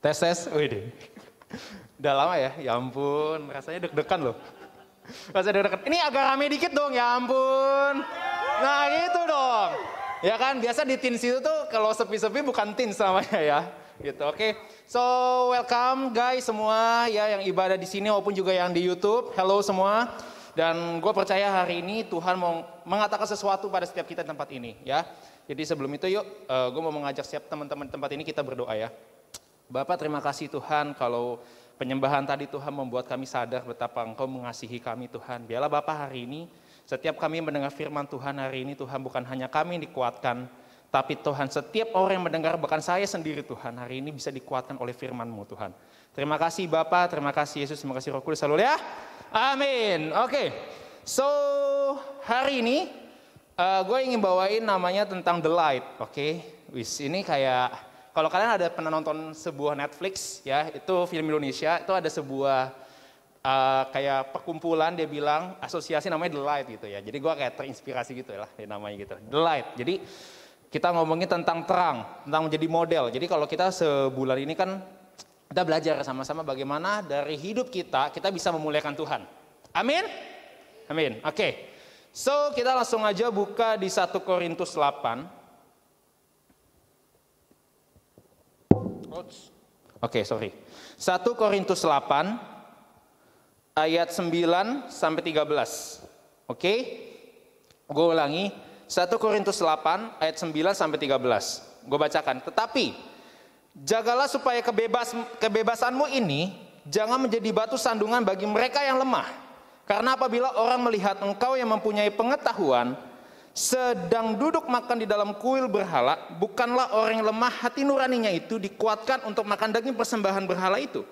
Tes tes, wih Udah lama ya, ya ampun, rasanya deg-degan loh. Rasanya deg-degan. Ini agak rame dikit dong, ya ampun. Nah gitu dong. Ya kan, biasa di teens itu tuh kalau sepi-sepi bukan teens namanya ya. Gitu, oke. Okay. So, welcome guys semua ya yang ibadah di sini maupun juga yang di YouTube. Hello semua. Dan gue percaya hari ini Tuhan mau mengatakan sesuatu pada setiap kita di tempat ini ya. Jadi sebelum itu yuk, uh, eh, gue mau mengajak setiap teman-teman tempat ini kita berdoa ya. Bapak terima kasih Tuhan kalau penyembahan tadi Tuhan membuat kami sadar betapa Engkau mengasihi kami Tuhan. Biarlah Bapak hari ini setiap kami mendengar firman Tuhan hari ini Tuhan bukan hanya kami yang dikuatkan, tapi Tuhan setiap orang yang mendengar bahkan saya sendiri Tuhan hari ini bisa dikuatkan oleh firman-Mu Tuhan. Terima kasih Bapak, terima kasih Yesus, terima kasih Roh Kudus. ya. Amin. Oke. Okay. So hari ini uh, gue ingin bawain namanya tentang The Light. Oke. Okay? Wis ini kayak kalau kalian ada pernah nonton sebuah Netflix ya, itu film Indonesia, itu ada sebuah uh, kayak perkumpulan dia bilang asosiasi namanya The Light gitu ya. Jadi gua kayak terinspirasi gitu lah dia namanya gitu. The Light. Jadi kita ngomongin tentang terang, tentang menjadi model. Jadi kalau kita sebulan ini kan kita belajar sama-sama bagaimana dari hidup kita kita bisa memuliakan Tuhan. Amin? Amin. Oke. Okay. So, kita langsung aja buka di 1 Korintus 8 Oke, okay, sorry. 1 Korintus 8 ayat 9 sampai 13. Oke? Okay? Gue ulangi. 1 Korintus 8 ayat 9 sampai 13. Gue bacakan. Tetapi jagalah supaya kebebas kebebasanmu ini jangan menjadi batu sandungan bagi mereka yang lemah. Karena apabila orang melihat engkau yang mempunyai pengetahuan sedang duduk makan di dalam kuil berhala, bukanlah orang yang lemah hati nuraninya itu dikuatkan untuk makan daging persembahan berhala itu.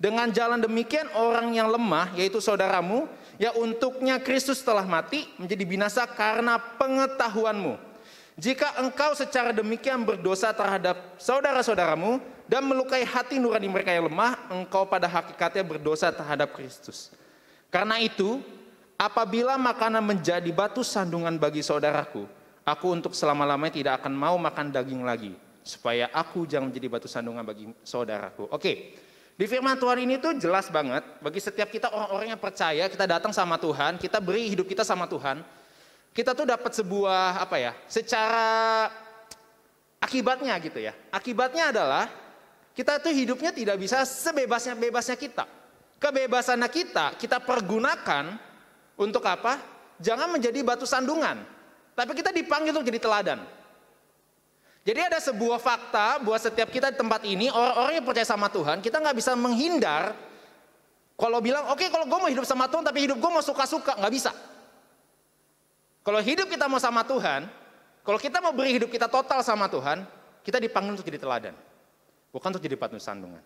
Dengan jalan demikian orang yang lemah, yaitu saudaramu, ya untuknya Kristus telah mati menjadi binasa karena pengetahuanmu. Jika engkau secara demikian berdosa terhadap saudara-saudaramu dan melukai hati nurani mereka yang lemah, engkau pada hakikatnya berdosa terhadap Kristus. Karena itu, Apabila makanan menjadi batu sandungan bagi saudaraku, aku untuk selama-lamanya tidak akan mau makan daging lagi, supaya aku jangan menjadi batu sandungan bagi saudaraku. Oke, di firman Tuhan ini tuh jelas banget bagi setiap kita orang-orang yang percaya, kita datang sama Tuhan, kita beri hidup kita sama Tuhan, kita tuh dapat sebuah apa ya, secara akibatnya gitu ya. Akibatnya adalah kita tuh hidupnya tidak bisa sebebasnya bebasnya kita. Kebebasannya kita kita pergunakan untuk apa? Jangan menjadi batu sandungan. Tapi kita dipanggil untuk jadi teladan. Jadi ada sebuah fakta buat setiap kita di tempat ini, orang-orang yang percaya sama Tuhan, kita nggak bisa menghindar kalau bilang, oke okay, kalau gue mau hidup sama Tuhan, tapi hidup gue mau suka-suka, nggak bisa. Kalau hidup kita mau sama Tuhan, kalau kita mau beri hidup kita total sama Tuhan, kita dipanggil untuk jadi teladan. Bukan untuk jadi batu sandungan.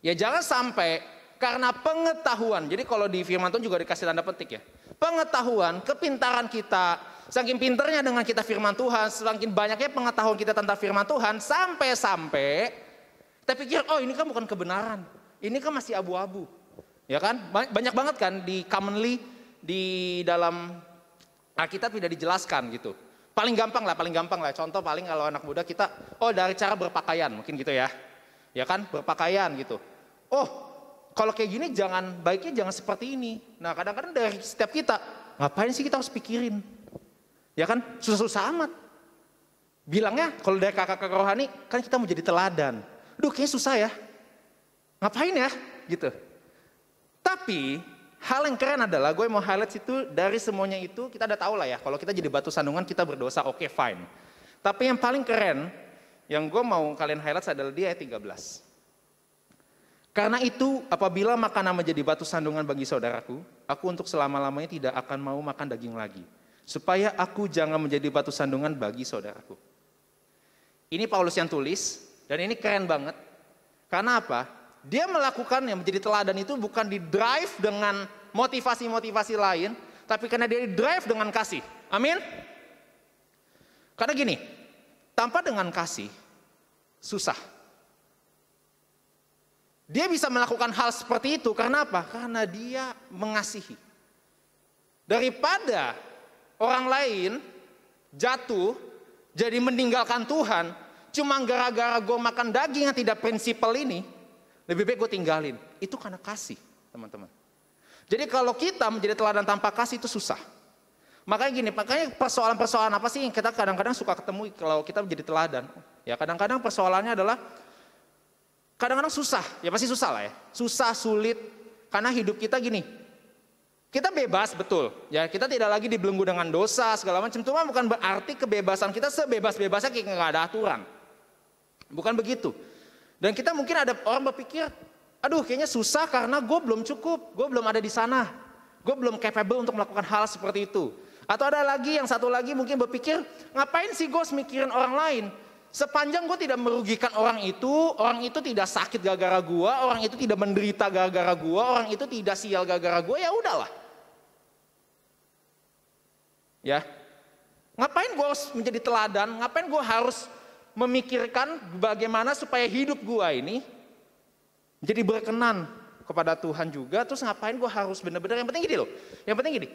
Ya jangan sampai karena pengetahuan. Jadi kalau di firman Tuhan juga dikasih tanda petik ya. Pengetahuan, kepintaran kita, saking pinternya dengan kita firman Tuhan, saking banyaknya pengetahuan kita tentang firman Tuhan, sampai-sampai kita pikir, oh ini kan bukan kebenaran. Ini kan masih abu-abu. Ya kan? Banyak banget kan di commonly di dalam Alkitab tidak dijelaskan gitu. Paling gampang lah, paling gampang lah. Contoh paling kalau anak muda kita, oh dari cara berpakaian mungkin gitu ya. Ya kan, berpakaian gitu. Oh kalau kayak gini jangan baiknya jangan seperti ini. Nah kadang-kadang dari setiap kita ngapain sih kita harus pikirin? Ya kan susah-susah amat. Bilangnya kalau dari kakak-kakak rohani kan kita mau jadi teladan. Duh kayaknya susah ya. Ngapain ya gitu. Tapi hal yang keren adalah gue mau highlight itu dari semuanya itu kita udah tahu lah ya. Kalau kita jadi batu sandungan kita berdosa oke okay, fine. Tapi yang paling keren yang gue mau kalian highlight adalah di ayat 13. Karena itu apabila makanan menjadi batu sandungan bagi saudaraku, aku untuk selama-lamanya tidak akan mau makan daging lagi. Supaya aku jangan menjadi batu sandungan bagi saudaraku. Ini Paulus yang tulis, dan ini keren banget. Karena apa? Dia melakukan yang menjadi teladan itu bukan di drive dengan motivasi-motivasi lain, tapi karena dia di drive dengan kasih. Amin? Karena gini, tanpa dengan kasih, susah. Dia bisa melakukan hal seperti itu karena apa? Karena dia mengasihi. Daripada orang lain jatuh jadi meninggalkan Tuhan, cuma gara-gara gue makan daging yang tidak prinsipal ini, lebih baik gue tinggalin. Itu karena kasih, teman-teman. Jadi kalau kita menjadi teladan tanpa kasih itu susah. Makanya gini, makanya persoalan-persoalan apa sih yang kita kadang-kadang suka ketemu kalau kita menjadi teladan? Ya kadang-kadang persoalannya adalah kadang-kadang susah, ya pasti susah lah ya. Susah, sulit, karena hidup kita gini, kita bebas betul, ya kita tidak lagi dibelenggu dengan dosa segala macam. Cuma bukan berarti kebebasan kita sebebas-bebasnya kayak nggak ada aturan. Bukan begitu. Dan kita mungkin ada orang berpikir, aduh kayaknya susah karena gue belum cukup, gue belum ada di sana, gue belum capable untuk melakukan hal seperti itu. Atau ada lagi yang satu lagi mungkin berpikir, ngapain sih gue mikirin orang lain? Sepanjang gue tidak merugikan orang itu, orang itu tidak sakit gara-gara gue, orang itu tidak menderita gara-gara gue, orang itu tidak sial gara-gara gue, ya udahlah. Ya, ngapain gue harus menjadi teladan? Ngapain gue harus memikirkan bagaimana supaya hidup gue ini jadi berkenan kepada Tuhan juga? Terus ngapain gue harus benar-benar? Yang penting gini loh, yang penting gini.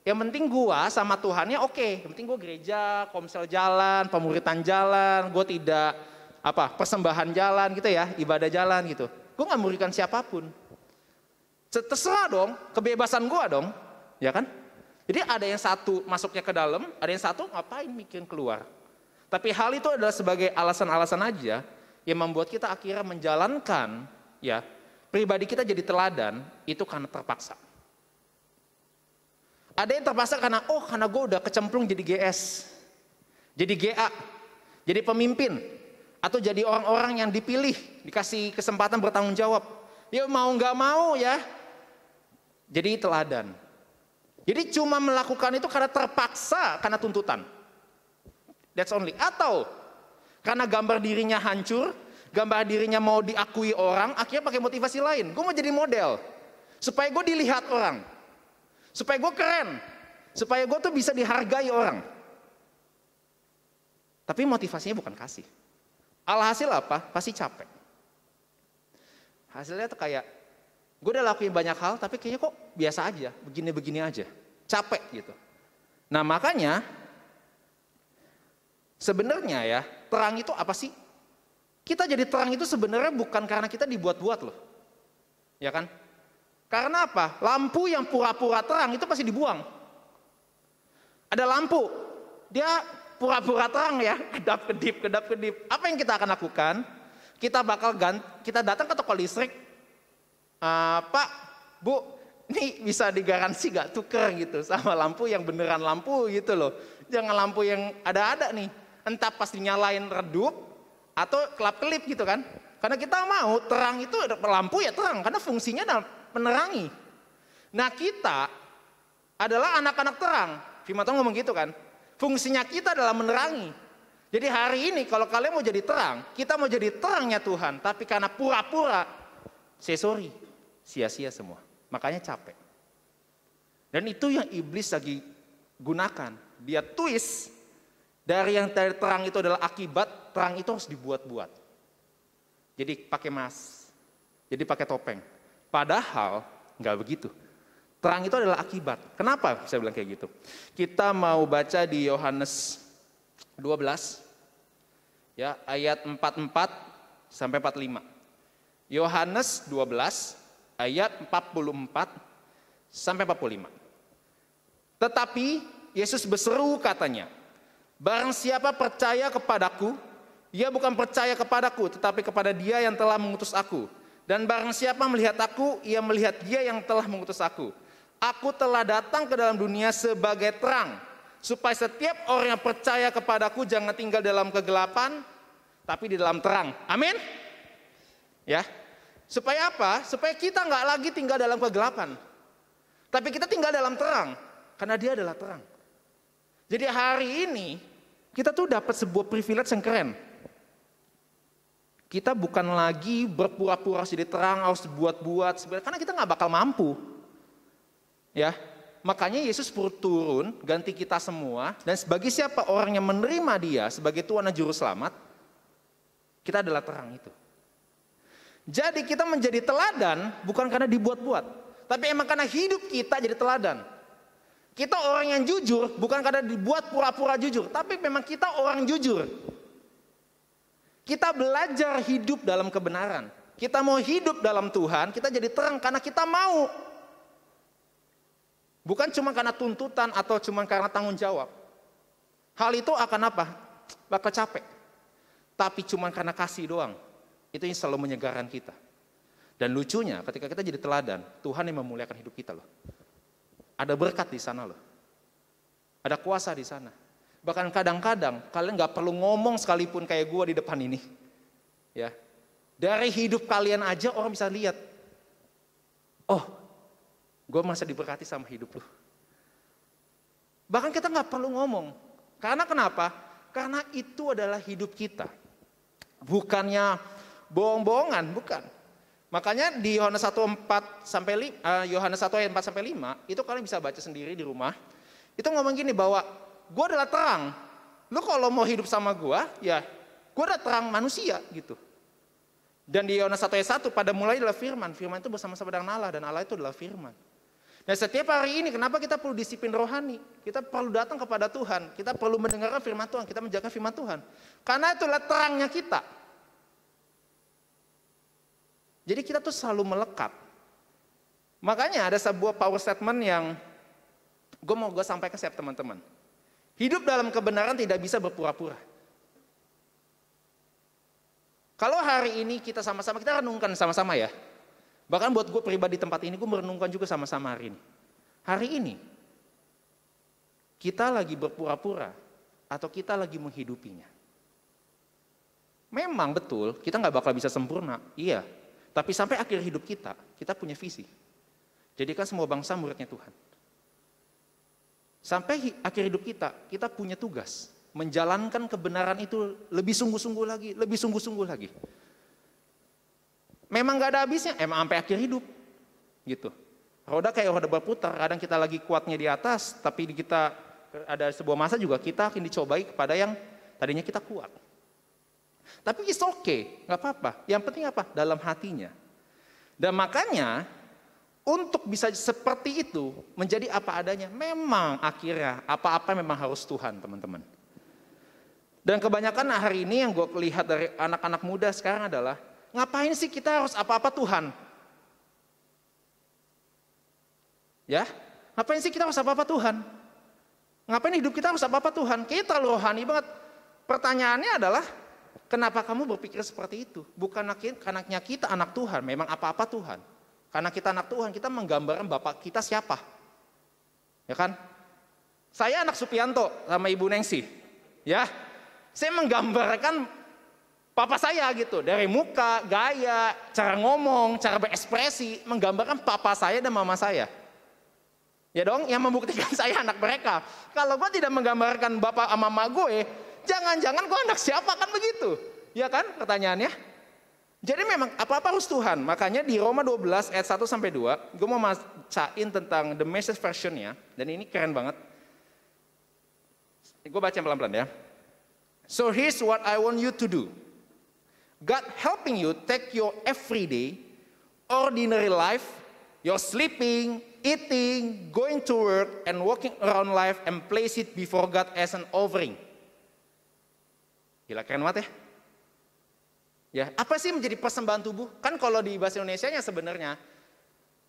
Yang penting gua sama Tuhannya oke. Okay. Yang penting gua gereja, komsel jalan, pemuritan jalan, gua tidak apa persembahan jalan gitu ya, ibadah jalan gitu. Gua nggak merugikan siapa pun. Terserah dong, kebebasan gua dong, ya kan? Jadi ada yang satu masuknya ke dalam, ada yang satu ngapain mikirin keluar. Tapi hal itu adalah sebagai alasan-alasan aja yang membuat kita akhirnya menjalankan ya pribadi kita jadi teladan itu karena terpaksa. Ada yang terpaksa karena, oh karena gue udah kecemplung jadi GS. Jadi GA. Jadi pemimpin. Atau jadi orang-orang yang dipilih. Dikasih kesempatan bertanggung jawab. Ya mau nggak mau ya. Jadi teladan. Jadi cuma melakukan itu karena terpaksa, karena tuntutan. That's only. Atau karena gambar dirinya hancur, gambar dirinya mau diakui orang, akhirnya pakai motivasi lain. Gue mau jadi model. Supaya gue dilihat orang. Supaya gue keren. Supaya gue tuh bisa dihargai orang. Tapi motivasinya bukan kasih. Alhasil apa? Pasti capek. Hasilnya tuh kayak, gue udah lakuin banyak hal tapi kayaknya kok biasa aja, begini-begini aja. Capek gitu. Nah makanya, sebenarnya ya, terang itu apa sih? Kita jadi terang itu sebenarnya bukan karena kita dibuat-buat loh. Ya kan? Karena apa? Lampu yang pura-pura terang itu pasti dibuang. Ada lampu, dia pura-pura terang ya, kedap kedip, kedap kedip. Apa yang kita akan lakukan? Kita bakal ganti, kita datang ke toko listrik, uh, Pak, Bu, ini bisa digaransi gak tuker gitu sama lampu yang beneran lampu gitu loh. Jangan lampu yang ada-ada nih, entah pasti nyalain redup atau kelap kelip gitu kan. Karena kita mau terang itu lampu ya terang, karena fungsinya menerangi. Nah kita adalah anak-anak terang. Firman Tuhan ngomong gitu kan. Fungsinya kita adalah menerangi. Jadi hari ini kalau kalian mau jadi terang, kita mau jadi terangnya Tuhan. Tapi karena pura-pura, saya sorry, sia-sia semua. Makanya capek. Dan itu yang iblis lagi gunakan. Dia twist dari yang terang itu adalah akibat, terang itu harus dibuat-buat. Jadi pakai mas, jadi pakai topeng. Padahal nggak begitu. Terang itu adalah akibat. Kenapa saya bilang kayak gitu? Kita mau baca di Yohanes 12 ya ayat 44 sampai 45. Yohanes 12 ayat 44 sampai 45. Tetapi Yesus berseru katanya, Barang siapa percaya kepadaku, ia bukan percaya kepadaku, tetapi kepada dia yang telah mengutus aku. Dan barang siapa melihat aku, ia melihat dia yang telah mengutus aku. Aku telah datang ke dalam dunia sebagai terang, supaya setiap orang yang percaya kepadaku jangan tinggal dalam kegelapan, tapi di dalam terang. Amin. Ya, supaya apa? Supaya kita nggak lagi tinggal dalam kegelapan, tapi kita tinggal dalam terang, karena Dia adalah terang. Jadi hari ini kita tuh dapat sebuah privilege yang keren. Kita bukan lagi berpura-pura jadi terang, harus buat-buat, karena kita nggak bakal mampu. Ya, makanya Yesus turun, ganti kita semua, dan sebagai siapa orang yang menerima dia sebagai Tuhan dan Juru Selamat, kita adalah terang itu. Jadi kita menjadi teladan bukan karena dibuat-buat, tapi emang karena hidup kita jadi teladan. Kita orang yang jujur bukan karena dibuat pura-pura jujur, tapi memang kita orang jujur. Kita belajar hidup dalam kebenaran. Kita mau hidup dalam Tuhan, kita jadi terang karena kita mau. Bukan cuma karena tuntutan atau cuma karena tanggung jawab. Hal itu akan apa? Bakal capek. Tapi cuma karena kasih doang. Itu yang selalu menyegarkan kita. Dan lucunya ketika kita jadi teladan, Tuhan yang memuliakan hidup kita loh. Ada berkat di sana loh. Ada kuasa di sana. Bahkan kadang-kadang kalian nggak perlu ngomong sekalipun kayak gue di depan ini. Ya, dari hidup kalian aja orang bisa lihat. Oh, gue masa diberkati sama hidup lu. Bahkan kita nggak perlu ngomong. Karena kenapa? Karena itu adalah hidup kita. Bukannya bohong-bohongan, bukan. Makanya di Yohanes 1 4 sampai uh, Yohanes 1 ayat 4 sampai 5 itu kalian bisa baca sendiri di rumah. Itu ngomong gini bahwa gue adalah terang. Lu kalau mau hidup sama gue, ya gue adalah terang manusia gitu. Dan di Yohanes 1 ayat 1 pada mulai adalah firman. Firman itu bersama-sama dengan Allah dan Allah itu adalah firman. Dan setiap hari ini kenapa kita perlu disiplin rohani? Kita perlu datang kepada Tuhan. Kita perlu mendengarkan firman Tuhan. Kita menjaga firman Tuhan. Karena itulah terangnya kita. Jadi kita tuh selalu melekat. Makanya ada sebuah power statement yang gue mau gue sampaikan ke teman-teman. Hidup dalam kebenaran tidak bisa berpura-pura. Kalau hari ini kita sama-sama, kita renungkan sama-sama ya. Bahkan buat gue pribadi tempat ini, gue merenungkan juga sama-sama hari ini. Hari ini, kita lagi berpura-pura atau kita lagi menghidupinya. Memang betul, kita nggak bakal bisa sempurna, iya. Tapi sampai akhir hidup kita, kita punya visi. Jadikan semua bangsa muridnya Tuhan. Sampai akhir hidup kita, kita punya tugas menjalankan kebenaran itu lebih sungguh-sungguh lagi, lebih sungguh-sungguh lagi. Memang gak ada habisnya, emang sampai akhir hidup. Gitu. Roda kayak roda berputar, kadang kita lagi kuatnya di atas, tapi kita ada sebuah masa juga kita akan dicobai kepada yang tadinya kita kuat. Tapi it's okay, nggak apa-apa. Yang penting apa? Dalam hatinya. Dan makanya untuk bisa seperti itu, menjadi apa adanya, memang akhirnya apa-apa memang harus Tuhan teman-teman. Dan kebanyakan hari ini yang gue lihat dari anak-anak muda sekarang adalah, ngapain sih kita harus apa-apa Tuhan? Ya, ngapain sih kita harus apa-apa Tuhan? Ngapain hidup kita harus apa-apa Tuhan? Kita terlalu rohani banget. Pertanyaannya adalah, kenapa kamu berpikir seperti itu? Bukan karena kita anak Tuhan, memang apa-apa Tuhan. Karena kita anak Tuhan, kita menggambarkan Bapak kita siapa. Ya kan? Saya anak Supianto sama Ibu Nengsi. Ya, saya menggambarkan papa saya gitu. Dari muka, gaya, cara ngomong, cara berekspresi. Menggambarkan papa saya dan mama saya. Ya dong, yang membuktikan saya anak mereka. Kalau gue tidak menggambarkan bapak sama mama gue, jangan-jangan gue anak siapa kan begitu. Ya kan pertanyaannya? Jadi memang apa-apa harus Tuhan. Makanya di Roma 12 ayat 1 sampai 2, gue mau bacain tentang the message versionnya dan ini keren banget. Gue baca pelan-pelan ya. So here's what I want you to do. God helping you take your everyday, ordinary life, your sleeping, eating, going to work, and walking around life and place it before God as an offering. Gila keren banget ya. Ya, apa sih menjadi persembahan tubuh? Kan kalau di bahasa Indonesia nya sebenarnya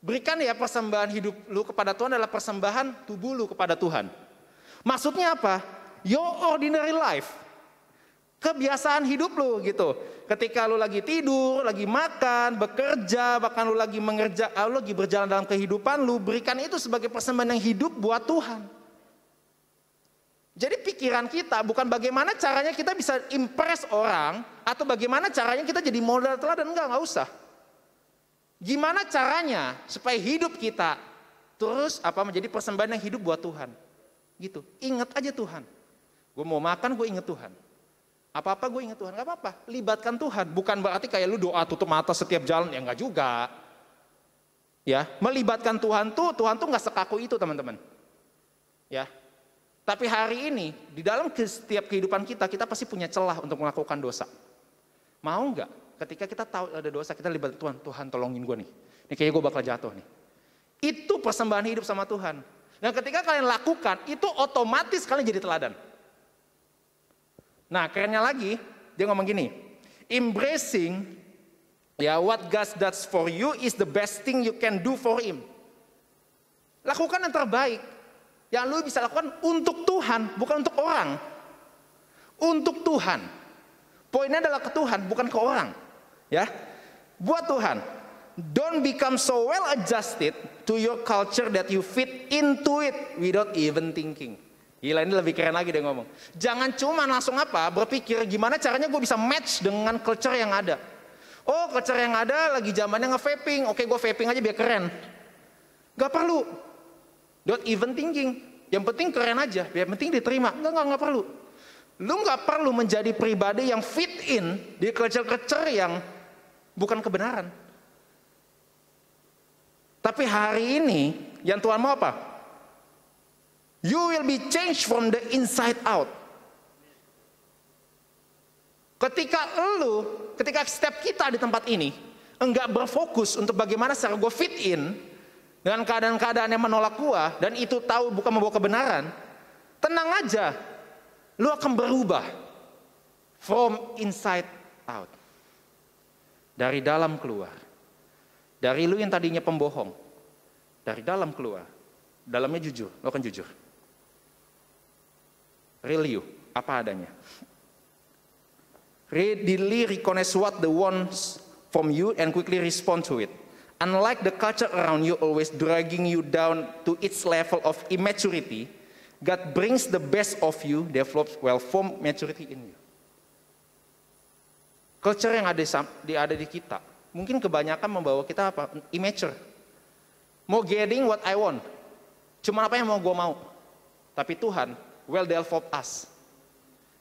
berikan ya persembahan hidup lu kepada Tuhan adalah persembahan tubuh lu kepada Tuhan. Maksudnya apa? Your ordinary life. Kebiasaan hidup lu gitu. Ketika lu lagi tidur, lagi makan, bekerja, bahkan lu lagi mengerja, lu lagi berjalan dalam kehidupan lu, berikan itu sebagai persembahan yang hidup buat Tuhan. Jadi pikiran kita bukan bagaimana caranya kita bisa impress orang atau bagaimana caranya kita jadi modal teladan enggak, enggak usah. Gimana caranya supaya hidup kita terus apa menjadi persembahan yang hidup buat Tuhan. Gitu. Ingat aja Tuhan. Gue mau makan, gue ingat Tuhan. Apa-apa gue ingat Tuhan, gak apa-apa. Libatkan Tuhan. Bukan berarti kayak lu doa tutup mata setiap jalan, ya enggak juga. Ya, melibatkan Tuhan tuh, Tuhan tuh nggak sekaku itu teman-teman. Ya, tapi hari ini, di dalam setiap kehidupan kita, kita pasti punya celah untuk melakukan dosa. Mau nggak? Ketika kita tahu ada dosa, kita libat Tuhan. Tuhan tolongin gue nih. Ini kayaknya gue bakal jatuh nih. Itu persembahan hidup sama Tuhan. Dan ketika kalian lakukan, itu otomatis kalian jadi teladan. Nah kerennya lagi, dia ngomong gini. embracing ya what God does for you is the best thing you can do for him. Lakukan yang terbaik. Yang lu bisa lakukan untuk Tuhan, bukan untuk orang. Untuk Tuhan. Poinnya adalah ke Tuhan, bukan ke orang. Ya. Buat Tuhan. Don't become so well adjusted to your culture that you fit into it without even thinking. Gila ini lebih keren lagi dia ngomong. Jangan cuma langsung apa berpikir gimana caranya gue bisa match dengan culture yang ada. Oh culture yang ada lagi zamannya nge-vaping. Oke gue vaping aja biar keren. Gak perlu. Don't even thinking. Yang penting keren aja. Yang penting diterima. Enggak, enggak, enggak perlu. Lu nggak perlu menjadi pribadi yang fit in di culture-culture yang bukan kebenaran. Tapi hari ini yang Tuhan mau apa? You will be changed from the inside out. Ketika lu, ketika setiap kita di tempat ini enggak berfokus untuk bagaimana secara gue fit in dengan keadaan-keadaan yang menolak gua dan itu tahu bukan membawa kebenaran, tenang aja, lu akan berubah from inside out. Dari dalam keluar. Dari lu yang tadinya pembohong, dari dalam keluar. Dalamnya jujur, lu akan jujur. Real you, apa adanya. Readily recognize what the wants from you and quickly respond to it. Unlike the culture around you always dragging you down to its level of immaturity, God brings the best of you, develops well-formed maturity in you. Culture yang ada di, ada di kita, mungkin kebanyakan membawa kita apa? Immature. Mau getting what I want. Cuma apa yang mau gue mau. Tapi Tuhan, well develop us.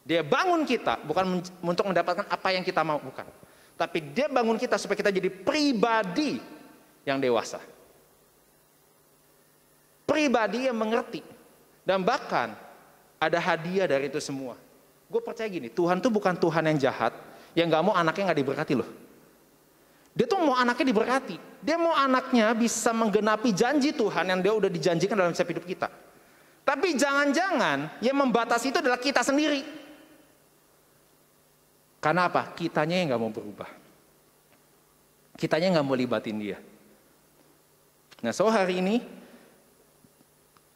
Dia bangun kita bukan untuk mendapatkan apa yang kita mau, bukan. Tapi dia bangun kita supaya kita jadi pribadi yang dewasa. Pribadi yang mengerti. Dan bahkan ada hadiah dari itu semua. Gue percaya gini, Tuhan tuh bukan Tuhan yang jahat, yang gak mau anaknya gak diberkati loh. Dia tuh mau anaknya diberkati. Dia mau anaknya bisa menggenapi janji Tuhan yang dia udah dijanjikan dalam setiap hidup kita. Tapi jangan-jangan yang membatasi itu adalah kita sendiri. Karena apa? Kitanya yang gak mau berubah. Kitanya nggak mau libatin dia. Nah, so hari ini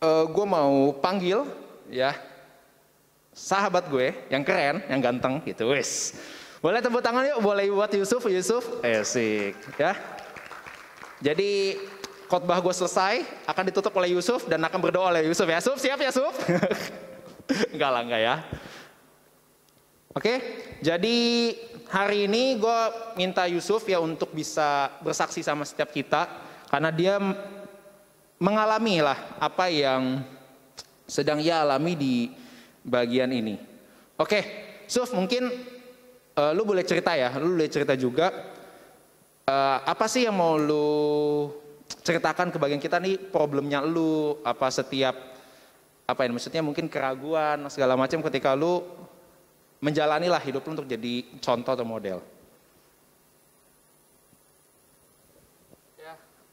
uh, gue mau panggil ya sahabat gue yang keren, yang ganteng gitu, wes. Boleh tepuk tangan yuk, boleh buat Yusuf, Yusuf, asik ya. Jadi khotbah gue selesai akan ditutup oleh Yusuf dan akan berdoa oleh Yusuf ya. Yusuf siap ya Yusuf? enggak lah enggak ya. Oke, jadi hari ini gue minta Yusuf ya untuk bisa bersaksi sama setiap kita karena dia mengalami lah apa yang sedang ia alami di bagian ini. Oke, Yusuf mungkin uh, lu boleh cerita ya, lu boleh cerita juga uh, apa sih yang mau lu ceritakan ke bagian kita nih problemnya lu apa setiap apa ini maksudnya mungkin keraguan segala macam ketika lu menjalani lah hidup lu untuk jadi contoh atau model.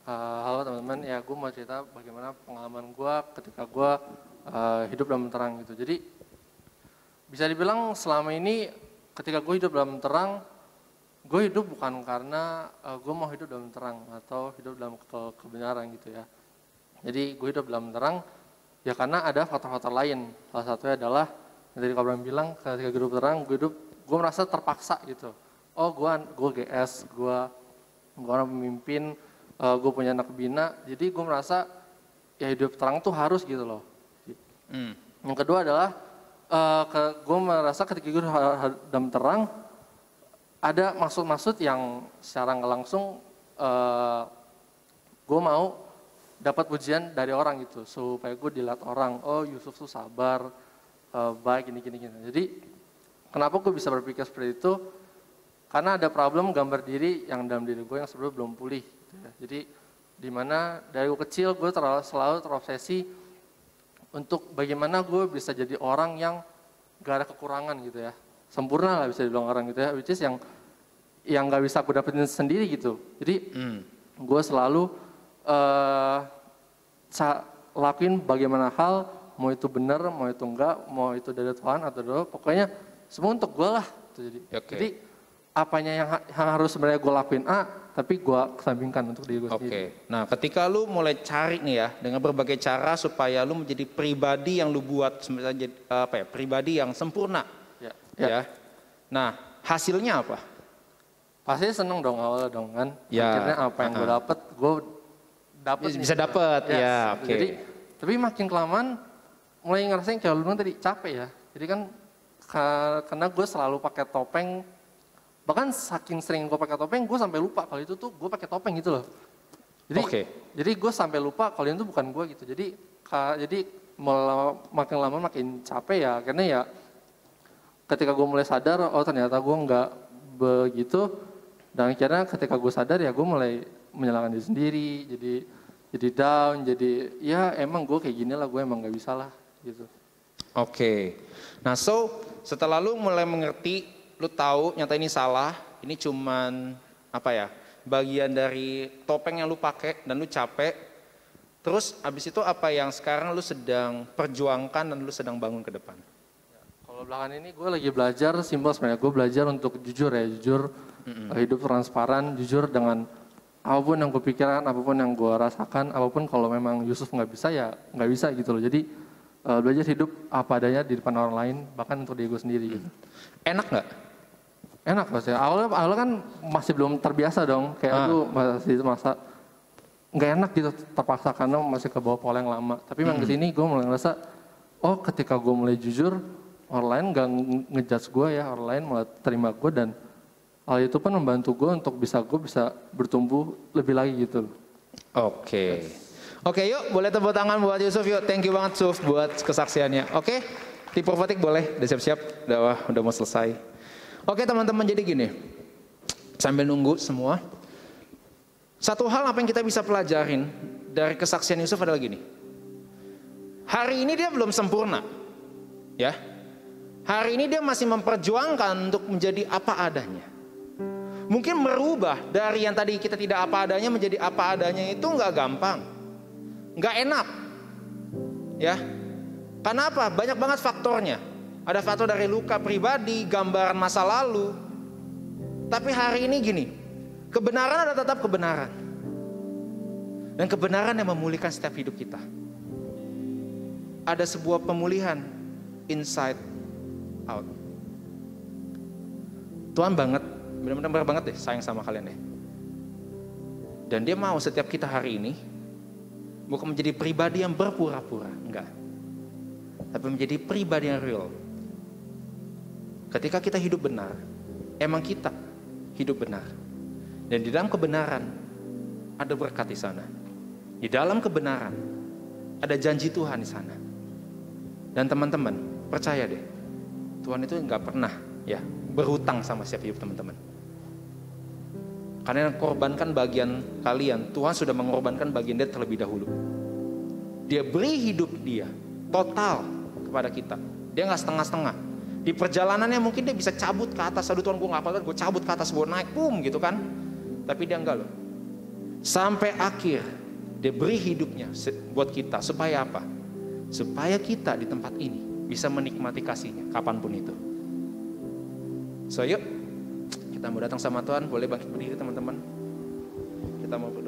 Uh, halo teman-teman, ya gue mau cerita bagaimana pengalaman gue ketika gue uh, hidup dalam terang gitu. Jadi bisa dibilang selama ini ketika gue hidup dalam terang, gue hidup bukan karena uh, gue mau hidup dalam terang atau hidup dalam ke kebenaran gitu ya. Jadi gue hidup dalam terang ya karena ada faktor-faktor lain. Salah satunya adalah dari Abraham bilang ketika gue hidup terang, gue hidup gue merasa terpaksa gitu. Oh gue gue GS, gue gue orang pemimpin, uh, gue punya anak bina, jadi gue merasa ya hidup terang tuh harus gitu loh. Hmm. Yang kedua adalah uh, ke, gue merasa ketika gue dalam terang ada maksud-maksud yang secara nggak langsung uh, gue mau dapat pujian dari orang gitu supaya gue dilihat orang oh Yusuf tuh sabar uh, baik ini gini gini jadi kenapa gue bisa berpikir seperti itu karena ada problem gambar diri yang dalam diri gue yang sebelumnya belum pulih gitu ya. jadi di mana dari gue kecil gue terlalu selalu terobsesi untuk bagaimana gue bisa jadi orang yang gak ada kekurangan gitu ya sempurna lah bisa dibilang orang gitu ya which is yang yang gak bisa aku dapetin sendiri gitu jadi hmm. gue selalu uh, lakuin bagaimana hal mau itu benar mau itu enggak mau itu dari Tuhan atau dari pokoknya semua untuk gue lah gitu. jadi okay. jadi apanya yang, ha- yang harus sebenarnya gue lakuin A, tapi gue kesampingkan untuk diri gue Oke. sendiri. Nah, ketika lu mulai cari nih ya dengan berbagai cara supaya lu menjadi pribadi yang lu buat sebenarnya apa ya? Pribadi yang sempurna. Ya, Ya. ya. Nah, hasilnya apa? Pasti seneng dong awalnya dong kan. Ya, Akhirnya apa yang gue dapet, gue dapet. Bisa- nih. dapet, Yes. ya, oke. Jadi, tapi makin kelamaan mulai ngerasain kayak lu tadi capek ya. Jadi kan ka- karena gue selalu pakai topeng, bahkan saking sering gue pakai topeng, gue sampai lupa kalau itu tuh gue pakai topeng gitu loh. Jadi, Oke. jadi gue sampai lupa kalau itu bukan gue gitu. Jadi, ka- jadi mel- makin lama makin capek ya. Karena ya ketika gue mulai sadar, oh ternyata gue nggak begitu. Dan akhirnya ketika gue sadar ya gue mulai menyalahkan diri sendiri. Jadi jadi down, jadi ya emang gue kayak gini lah, gue emang nggak bisa lah gitu. Oke. Nah, so setelah lu mulai mengerti, lu tahu nyata ini salah, ini cuman apa ya? Bagian dari topeng yang lu pakai dan lu capek. Terus abis itu apa yang sekarang lu sedang perjuangkan dan lu sedang bangun ke depan? Kalau belakangan ini gue lagi belajar simpel sebenarnya. Gue belajar untuk jujur ya, jujur eh, hidup transparan, jujur dengan apa pun yang gue pikirkan, apa pun yang gue rasakan, apa pun kalau memang Yusuf nggak bisa ya nggak bisa gitu loh. Jadi eh, belajar hidup apa adanya di depan orang lain, bahkan untuk diri gue sendiri gitu. Enak nggak? Enak pasti. Awalnya, awalnya kan masih belum terbiasa dong, kayak Ah. aduh masih masa nggak enak gitu terpaksa karena masih ke bawah pola yang lama. Tapi memang ke sini gue mulai ngerasa, oh ketika gue mulai jujur, orang lain nggak nge- ngejudge gue ya, orang lain malah terima gue dan hal itu pun membantu gue untuk bisa gue bisa bertumbuh lebih lagi gitu. Oke. Oke yuk boleh tepuk tangan buat Yusuf yuk. Thank you banget Yusuf buat kesaksiannya. Oke. Tim Profetik boleh. Udah siap-siap. Udah, udah mau selesai. Oke teman-teman jadi gini. Sambil nunggu semua. Satu hal apa yang kita bisa pelajarin dari kesaksian Yusuf adalah gini. Hari ini dia belum sempurna. Ya. Hari ini dia masih memperjuangkan untuk menjadi apa adanya. Mungkin merubah dari yang tadi kita tidak apa adanya menjadi apa adanya itu nggak gampang, nggak enak, ya. Karena apa? Banyak banget faktornya. Ada faktor dari luka pribadi, gambaran masa lalu. Tapi hari ini gini, kebenaran ada tetap kebenaran. Dan kebenaran yang memulihkan setiap hidup kita. Ada sebuah pemulihan inside out. Tuhan banget, benar-benar banget deh sayang sama kalian deh. Dan dia mau setiap kita hari ini bukan menjadi pribadi yang berpura-pura, enggak. Tapi menjadi pribadi yang real. Ketika kita hidup benar, emang kita hidup benar. Dan di dalam kebenaran ada berkat di sana. Di dalam kebenaran ada janji Tuhan di sana. Dan teman-teman, percaya deh, Tuhan itu nggak pernah ya berhutang sama siap hidup teman-teman. Karena yang korbankan bagian kalian, Tuhan sudah mengorbankan bagian dia terlebih dahulu. Dia beri hidup dia total kepada kita. Dia nggak setengah-setengah. Di perjalanannya mungkin dia bisa cabut ke atas. Aduh Tuhan gue nggak apa-apa, gue cabut ke atas, gue naik, boom gitu kan. Tapi dia enggak loh. Sampai akhir dia beri hidupnya buat kita supaya apa? Supaya kita di tempat ini bisa menikmati kasihnya kapan pun itu. So yuk kita mau datang sama Tuhan, boleh bangkit berdiri teman-teman. Kita mau.